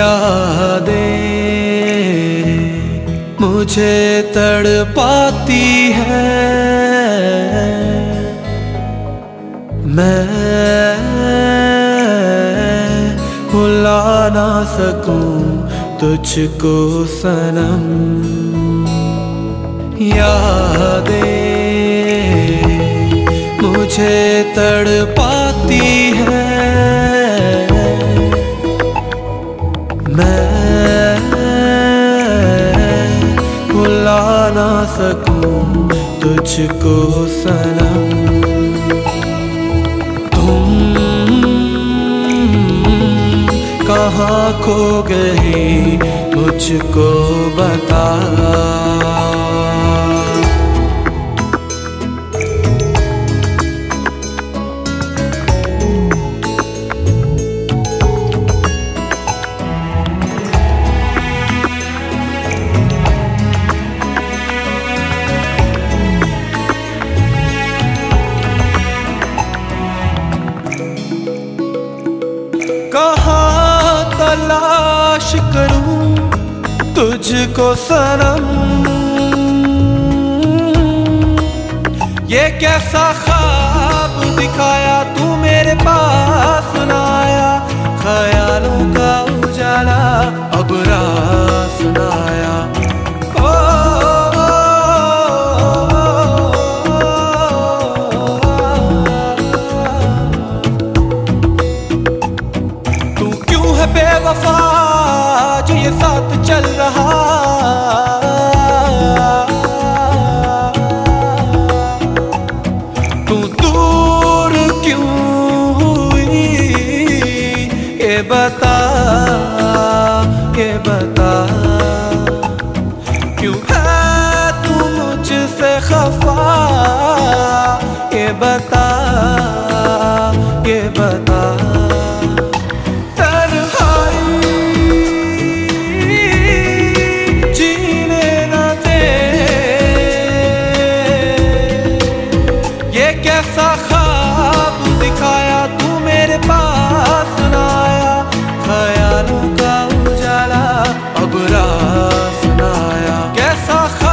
यादें मुझे तड़पाती है। मैं भुला ना सकूँ तुझको सनम। यादें मुझे तड़पाती है। मैं ना सकूँ तुझको सनम तुम कहाँ खो गए मुझको बता। तलाश करूँ तुझको सनम। ये कैसा ख्वाब चल रहा। तू दूर क्यों हुई? ये बता ये बता। क्यों है तू मुझसे खफा? Sacha